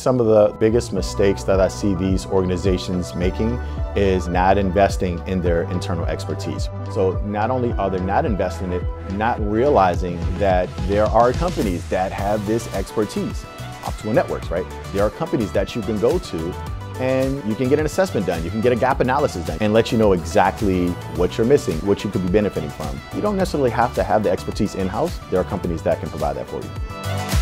some of the biggest mistakes that I see these organizations making is not investing in their internal expertise. So not only are they not investing in it, not realizing that there are companies that have this expertise. Optimal Networks, right? There are companies that you can go to and you can get an assessment done. You can get a gap analysis done and let you know exactly what you're missing, what you could be benefiting from. You don't necessarily have to have the expertise in-house. There are companies that can provide that for you.